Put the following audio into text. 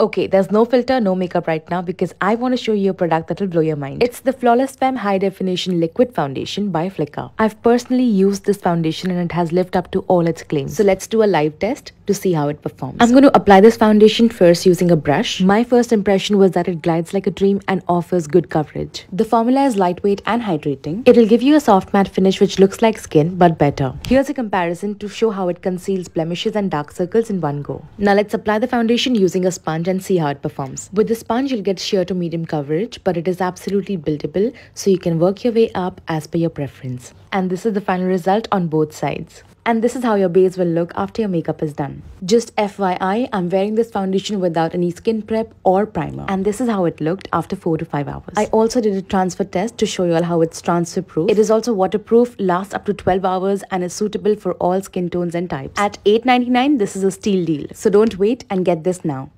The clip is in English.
Okay, there's no filter, no makeup right now because I want to show you a product that will blow your mind. It's the Flawless Femme High Definition Liquid Foundation by Flicka. I've personally used this foundation and it has lived up to all its claims. So let's do a live test to see how it performs. I'm going to apply this foundation first using a brush. My first impression was that it glides like a dream and offers good coverage. The formula is lightweight and hydrating. It'll give you a soft matte finish which looks like skin but better. Here's a comparison to show how it conceals blemishes and dark circles in one go. Now let's apply the foundation using a sponge and see how it performs. With the sponge you'll get sheer to medium coverage but it is absolutely buildable so you can work your way up as per your preference. And this is the final result on both sides and this is how your base will look after your makeup is done. Just FYI, I'm wearing this foundation without any skin prep or primer and this is how it looked after 4 to 5 hours. I also did a transfer test to show you all how it's transfer proof. It is also waterproof, lasts up to 12 hours and is suitable for all skin tones and types. At $8.99, this is a steal deal. So don't wait and get this now.